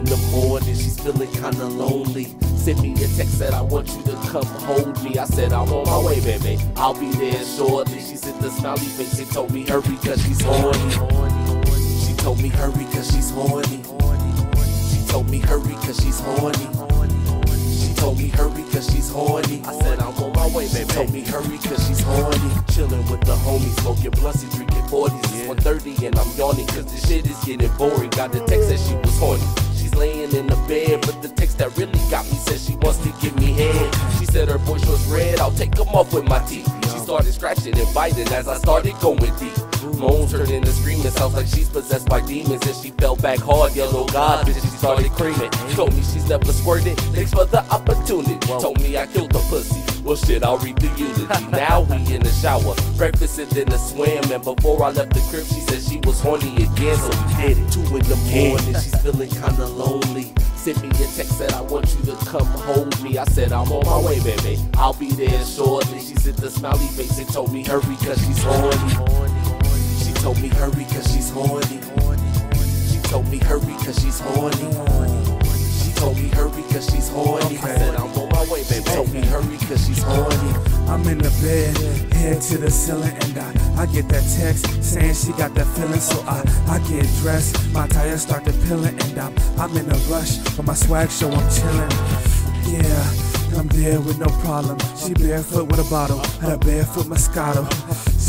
in the morning, she's feeling kinda lonely. Sent me a text said I want you to come hold me. I said I'm on my way, baby. I'll be there shortly. She said the smiley face and told me hurry cause she's horny. She told me hurry cause she's horny. She told me hurry cause she's horny. She told me hurry cause she's horny. I said I'm on my way, baby. She told me hurry cause she's horny. Chilling with the homies, smoking blunts and drinking 40s. It's 1.30 and I'm yawning cause the shit is getting boring. Got the text that she was horny. She's laying in the bed, but the text that really got me said she wants to give me head. She said her boy shorts red, I'll take them off with my teeth. She started scratching and biting as I started going deep. Moans turned into screaming, sounds like she's possessed by demons. And she fell back hard, yelled, oh God, bitch, started creaming. Mm-hmm. Told me she's never squirted, thanks for the opportunity. Told me I killed the pussy. Well, shit, I'll read the eulogy. Now we in the shower, breakfast and then a swim. And before I left the crib, she said she was horny again, so we did it. Two in the morning, she's feeling kinda lonely. Sent me a text said I want you to come hold me. I said I'm on my way, baby. I'll be there shortly. She said the smiley face and told me hurry cause she's horny. She told me hurry cause she's horny. She told me hurry cause she's horny. She told me hurry cause she's horny. I said I'm on my way, baby. Told me hurry cause she's horny. I'm in the bed, head to the ceiling, and I, I get that text saying she got that feeling. So I, I get dressed, my tires start to peeling, and I'm, I'm in a rush for my swag show, I'm chilling. Yeah. I'm there with no problem. She barefoot with a bottle and a barefoot Moscato.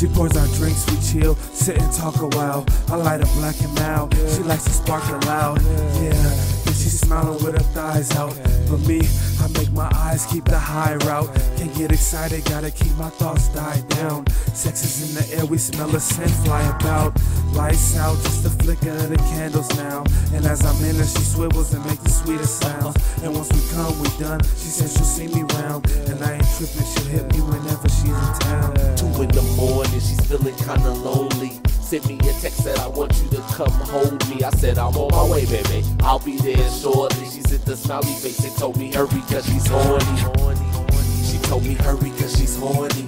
She pours out drinks, we chill, sit and talk a while. I light a black and mild. She likes to sparkle loud. Yeah, and she's smiling with her thighs out. For me, I make my eyes keep the high route. Can't get excited, gotta keep my thoughts die down. Sex is in the air, we smell a scent fly about. Lights out, just the flicker of the candles now. And as I'm in her, she swivels and makes the sweetest sounds. And once we come, we done. She says she'll see me round. And I feeling kinda lonely. Sent me a text said I want you to come hold me. I said I'm on my way, baby. I'll be there shortly. She said the smiley face and told me hurry cause she's horny. She told me hurry cause she's horny.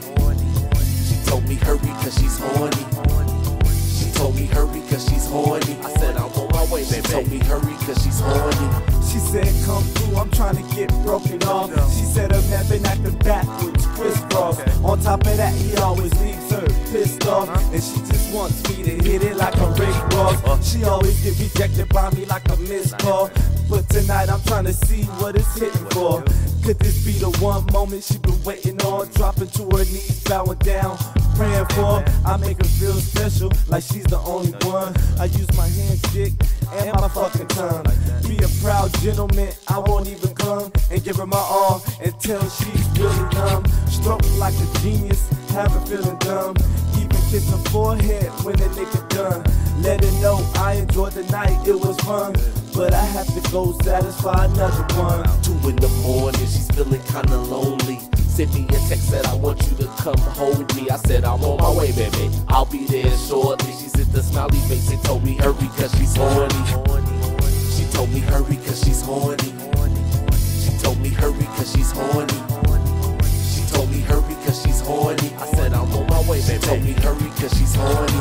She told me hurry cause she's horny. Hurry cause she's horny. She said, come through, I'm trying to get broken off. She said her man been acting backwards, crisscross. On top of that, he always leaves her pissed off. Uh-huh. And she just wants me to hit it like a Rick Ross. Uh-huh. She always get rejected by me like a missed call. But tonight I'm trying to see what it's hitting for. Could this be the one moment she been waiting on? Dropping to her knees, bowing down, praying for. I make her feel special, like she's the only one. I use my handshake and my fucking tongue. Be a proud gentleman, I won't even come and give her my all until she's really numb. Stroke like a genius, have her feeling dumb. Even kiss her forehead when the nigga done. Let her know I enjoyed the night, it was fun. But I have to go satisfy another one. Two in the morning, she's feeling kinda lonely. Sent me a text said I want you to come hold me. I said I'm on my way, baby. I'll be there shortly. She said and told me hurry cause she's horny. She told me hurry cause she's horny. She told me hurry cause she's horny. She told me hurry cause she's horny. I said I'm on my way. She told me hurry cause she's horny.